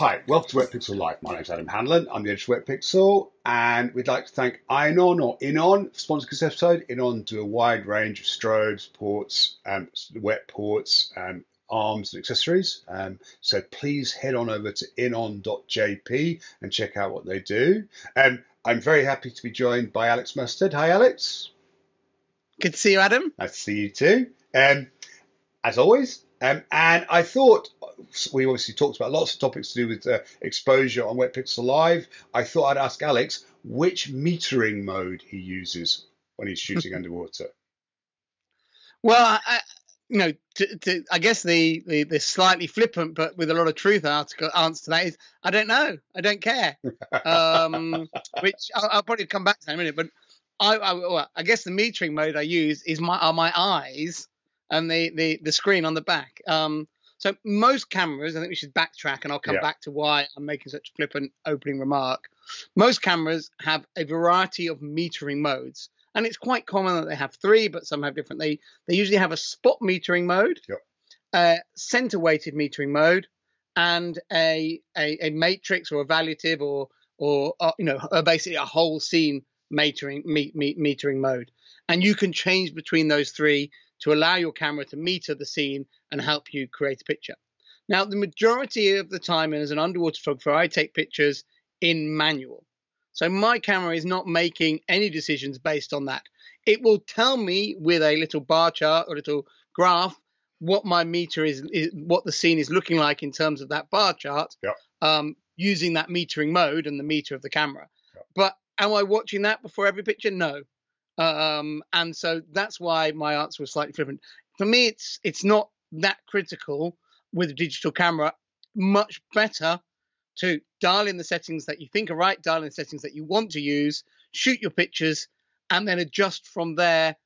Hi, welcome to Wetpixel Live. My name's Adam Hanlon. I'm the editor of Wetpixel, and we'd like to thank Inon or Inon for sponsoring this episode. Inon do a wide range of strobes, ports, um, wet ports, um, arms, and accessories. Um, so please head on over to inon.jp and check out what they do. Um, I'm very happy to be joined by Alex Mustard. Hi, Alex. Good to see you, Adam. Nice to see you too. Um, as always, um, and I thought we obviously talked about lots of topics to do with uh, exposure on Wetpixel Live. I thought I'd ask Alex which metering mode he uses when he's shooting underwater. Well, I, you know, to, to, I guess the, the, the slightly flippant but with a lot of truth article answer to that is I don't know, I don't care. Um, which I'll, I'll, probably come back to in a minute. But I, I, well, I guess the metering mode I use is my are my eyes and the the, the screen on the back. Um, so most cameras, I think we should backtrack, and I'll come yeah. back to why I'm making such a flippant opening remark. Most cameras have a variety of metering modes, and it's quite common that they have three, but some have different. They they usually have a spot metering mode, yep. a center weighted metering mode, and a, a, a matrix or evaluative or or uh, you know basically a whole scene metering me, me, metering mode. And you can change between those three to allow your camera to meter the scene and help you create a picture. Now, the majority of the time in as an underwater photographer, I take pictures in manual. So my camera is not making any decisions based on that. It will tell me with a little bar chart or little graph what my meter is, is what the scene is looking like in terms of that bar chart, yep. um, using that metering mode and the meter of the camera. Yep. But am I watching that before every picture? No. Um, and so that's why my answer was slightly different. For me, it's it's not that critical with a digital camera. Much better to dial in the settings that you think are right, dial in the settings that you want to use, shoot your pictures, and then adjust from there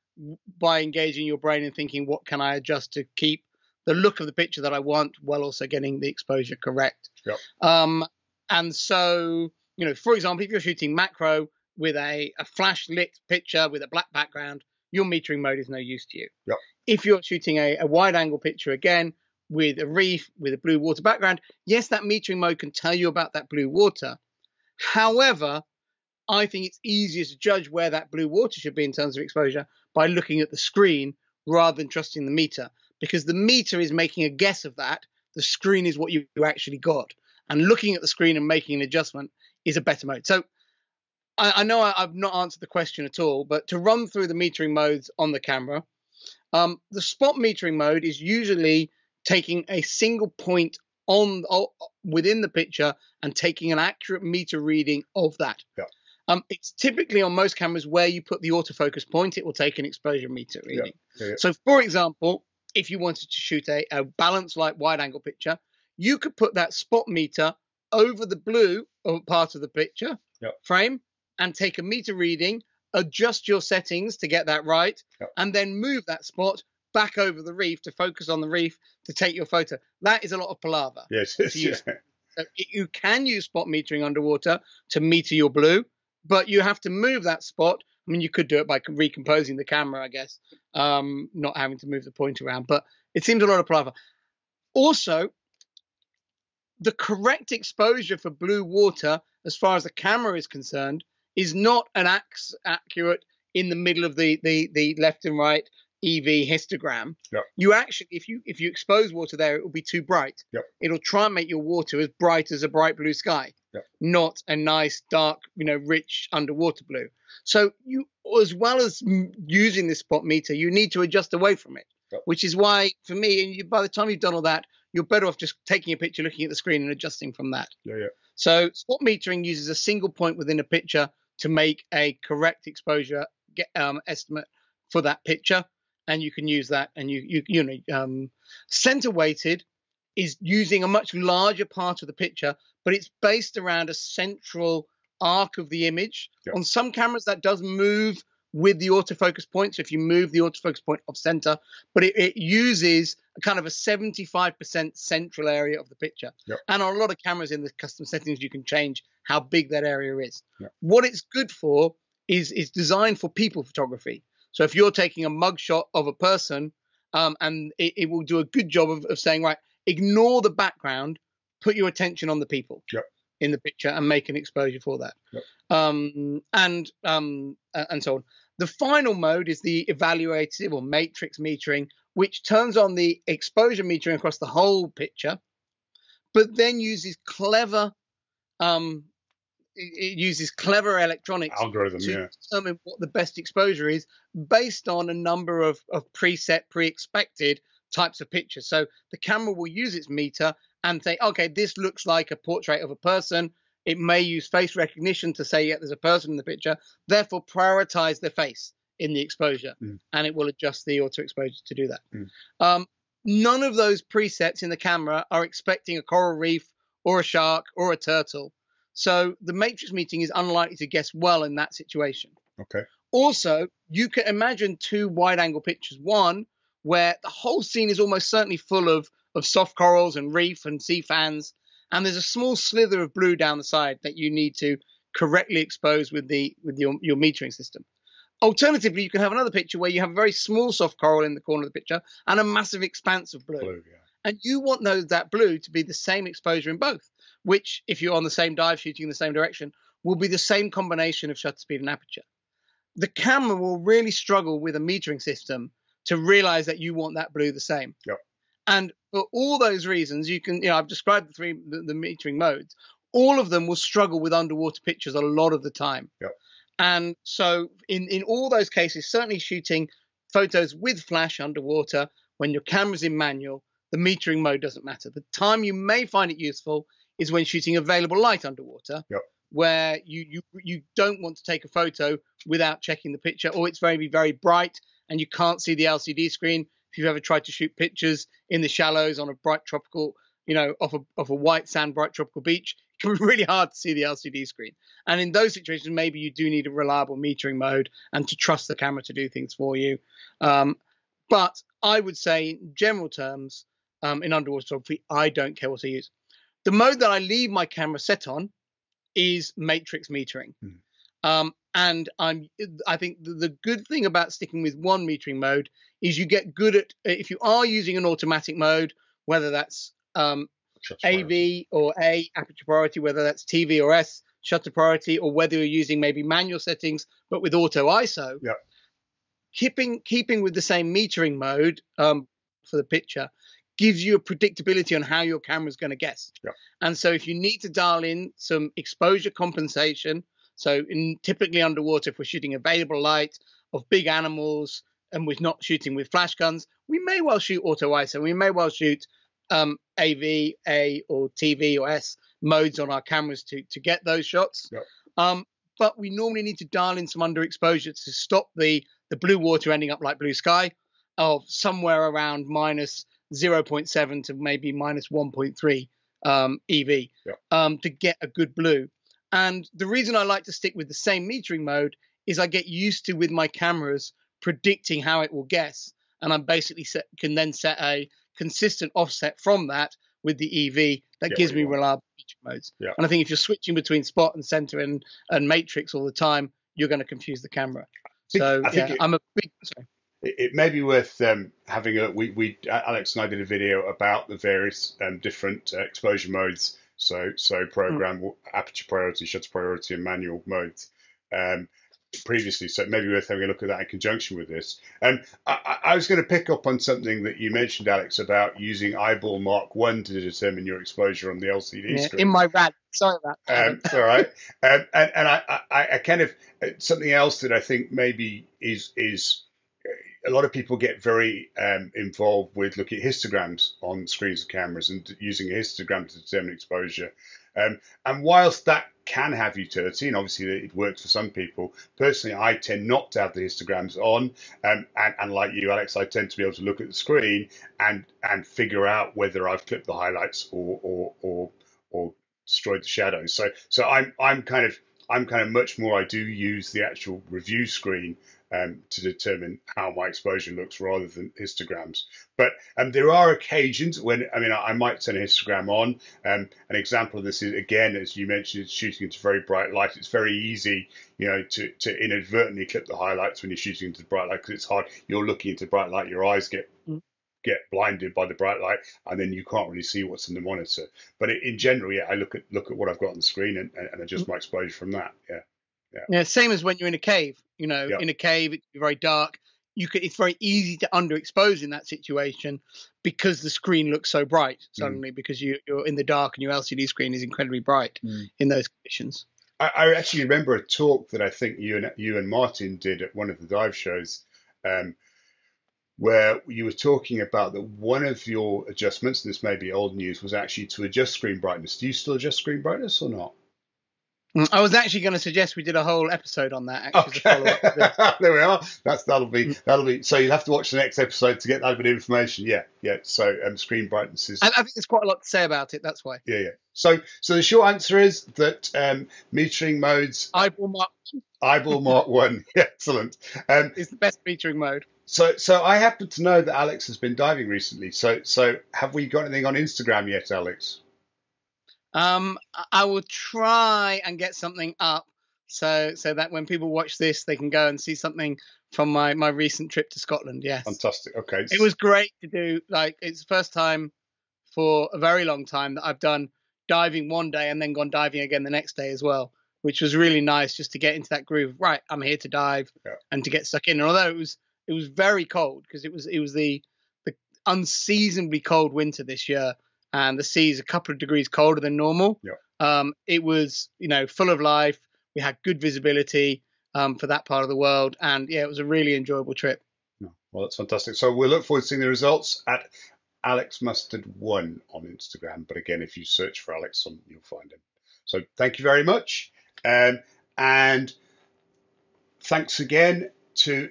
by engaging your brain and thinking, what can I adjust to keep the look of the picture that I want while also getting the exposure correct. Yep. Um, and so, you know, for example, if you're shooting macro, with a, a flash lit picture with a black background, your metering mode is no use to you. Yep. If you're shooting a, a wide angle picture again with a reef with a blue water background, yes, that metering mode can tell you about that blue water. However, I think it's easier to judge where that blue water should be in terms of exposure by looking at the screen rather than trusting the meter because the meter is making a guess of that. The screen is what you actually got. And looking at the screen and making an adjustment is a better mode. So I, I know I, have not answered the question at all, but to run through the metering modes on the camera, um, the spot metering mode is usually taking a single point on uh, within the picture and taking an accurate meter reading of that. Yeah. Um, it's typically on most cameras where you put the autofocus point, it will take an exposure meter reading. Yeah. Yeah, so, for example, if you wanted to shoot a, a balanced light wide angle picture, you could put that spot meter over the blue part of the picture frame and take a meter reading, adjust your settings to get that right, yep. and then move that spot back over the reef to focus on the reef to take your photo. That is a lot of palaver. Yes, yes so you can use spot metering underwater to meter your blue, but you have to move that spot. I mean, you could do it by recomposing the camera, I guess, um, not having to move the point around, but it seems a lot of palaver. Also, the correct exposure for blue water, as far as the camera is concerned, is not an ax- accurate in the middle of the, the, the left and right EV histogram. Yep. You actually, if you if you expose water there, it will be too bright. Yep. It'll try and make your water as bright as a bright blue sky, yep. not a nice dark, you know, rich underwater blue. So you, as well as using this spot meter, you need to adjust away from it. Which is why, for me, and you, by the time you've done all that, you're better off just taking a picture, looking at the screen, and adjusting from that. Yeah, yeah. So spot metering uses a single point within a picture to make a correct exposure get, um, estimate for that picture, and you can use that. And you you you know um, center weighted is using a much larger part of the picture, but it's based around a central arc of the image. Yep. On some cameras, that does move with the autofocus point. So if you move the autofocus point off center, but it, it uses a kind of a 75% central area of the picture. Yep. And on a lot of cameras in the custom settings, you can change how big that area is. Yep. What it's good for is is designed for people photography. So if you're taking a mugshot of a person, um, and it, it, will do a good job of, of saying, right, ignore the background, put your attention on the people Yep. in the picture and make an exposure for that. Yep. Um, and um, and so on. The final mode is the evaluative or matrix metering, which turns on the exposure metering across the whole picture, but then uses clever um, it, uses clever electronics Algorithm, to yeah. determine what the best exposure is based on a number of, of preset, pre-expected types of pictures. So the camera will use its meter and say, okay, this looks like a portrait of a person. It may use face recognition to say, yeah, there's a person in the picture. Therefore, prioritize their face in the exposure, Mm. and it will adjust the auto exposure to do that. Mm. Um, none of those presets in the camera are expecting a coral reef or a shark or a turtle. So the matrix metering is unlikely to guess well in that situation. Okay. Also, you can imagine two wide angle pictures. One where the whole scene is almost certainly full of, of soft corals and reef and sea fans, and there's a small slither of blue down the side that you need to correctly expose with the with your, your metering system. Alternatively, you can have another picture where you have a very small soft coral in the corner of the picture and a massive expanse of blue. Blue, yeah. And you want those, that blue to be the same exposure in both, which, if you're on the same dive shooting in the same direction, will be the same combination of shutter speed and aperture. The camera will really struggle with a metering system to realize that you want that blue the same. Yep. And for all those reasons, you can, you know, I've described the three, the, the metering modes. All of them will struggle with underwater pictures a lot of the time. Yep. And so, in, in all those cases, certainly shooting photos with flash underwater when your camera's in manual, the metering mode doesn't matter. The time you may find it useful is when shooting available light underwater, Yep. where you, you you don't want to take a photo without checking the picture, or it's very very bright and you can't see the LCD screen. If you've ever tried to shoot pictures in the shallows on a bright tropical, you know, off a off a white sand bright tropical beach, it can be really hard to see the LCD screen. And in those situations, maybe you do need a reliable metering mode and to trust the camera to do things for you. Um, but I would say, in general terms, um, in underwater photography, I don't care what I use. The mode that I leave my camera set on is matrix metering. Hmm. Um, and I'm, I think the, good thing about sticking with one metering mode is you get good at if you are using an automatic mode, whether that's um, AV or A aperture priority, whether that's TV or S shutter priority, or whether you're using maybe manual settings but with auto ISO. Yep. Keeping keeping with the same metering mode um, for the picture gives you a predictability on how your camera's going to guess. Yep. And so if you need to dial in some exposure compensation, so in typically underwater, if we're shooting available light of big animals and we're not shooting with flash guns, we may well shoot auto ISO. We may well shoot um, AV, A, or TV or S modes on our cameras to to get those shots. Yep. Um, but we normally need to dial in some underexposure to stop the the blue water ending up like blue sky of somewhere around minus 0.7 to maybe minus 1.3 um, EV Yep. um, to get a good blue. And the reason I like to stick with the same metering mode is I get used to with my cameras predicting how it will guess, and I basically set, can then set a consistent offset from that with the EV that Get gives me reliable feature modes. Yeah. And I think if you're switching between spot and center and, and matrix all the time, you're going to confuse the camera. So I think yeah, it- I'm a big sorry. it, it may be worth um, having a we, we Alex and I did a video about the various um, different uh, exposure modes. So so program aperture priority, shutter priority, and manual modes. Um, previously, so maybe worth having a look at that in conjunction with this. Um, I, I was going to pick up on something that you mentioned, Alex, about using eyeball Mark One to determine your exposure on the LCD Yeah, screen. in my rant. Sorry about that. Um, all right. Um, and and I, I, I kind of uh, something else that I think maybe is is a lot of people get very um, involved with looking at histograms on screens of cameras and using a histogram to determine exposure. Um, and whilst that can have utility, and obviously it works for some people, personally I tend not to have the histograms on. Um, and, and like you, Alex, I tend to be able to look at the screen and and figure out whether I've clipped the highlights or or or, or destroyed the shadows. So so I'm I'm kind of I'm kind of much more I do use the actual review screen um, to determine how my exposure looks rather than histograms. But um, there are occasions when I mean I, I might turn a histogram on. Um, an example of this is again as you mentioned, it's shooting into very bright light. It's very easy, you know, to, to inadvertently clip the highlights when you're shooting into bright light because it's hard. You're looking into bright light, your eyes get Mm. Get blinded by the bright light, and then you can't really see what's in the monitor. But in general, yeah, I look at look at what I've got on the screen and, and adjust my exposure from that. Yeah. Yeah. yeah, same as when you're in a cave. You know, in a cave, it's very dark. You could, it's very easy to underexpose in that situation because the screen looks so bright mm. suddenly mm. because you, are in the dark and your LCD screen is incredibly bright mm. in those conditions. I, I, actually remember a talk that I think you and you and Martin did at one of the dive shows, um, where you were talking about that one of your adjustments, this may be old news, was actually to adjust screen brightness. Do you still adjust screen brightness or not? Mm, I was actually going to suggest we did a whole episode on that. Actually, okay. there we are. That's that'll be mm. that'll be. So you'll have to watch the next episode to get that bit of information. Yeah, yeah. So um, screen brightness is. I, I, think there's quite a lot to say about it. That's why. Yeah, yeah. So so the short answer is that um, metering modes. Eyeball mark. Eyeball mark one. Excellent. Um, it's the best metering mode. So so I happen to know that Alex has been diving recently. So so have we got anything on Instagram yet, Alex? Um, I will try and get something up so so that when people watch this, they can go and see something from my my recent trip to Scotland. Yes, fantastic. Okay, it was great to do. Like it's the first time for a very long time that I've done diving one day and then gone diving again the next day as well, which was really nice just to get into that groove. Right, I'm here to dive yeah. and to get stuck in. And although it was it was very cold because it was it was the the unseasonably cold winter this year and the sea is a couple of degrees colder than normal. Yeah. Um, it was, you know, full of life. We had good visibility um, for that part of the world, and yeah, it was a really enjoyable trip. Well, that's fantastic. So we'll look forward to seeing the results at Alex Mustard One on Instagram. But again, if you search for Alex, you'll find him. So thank you very much, um, and thanks again to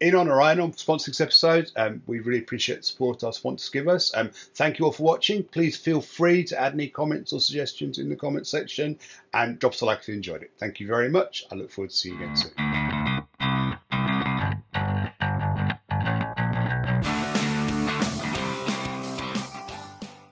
Inon or on sponsoring this episode. Um, we really appreciate the support our sponsors give us. Um, thank you all for watching. Please feel free to add any comments or suggestions in the comment section and drop us a like if you enjoyed it. Thank you very much. I look forward to seeing you again soon.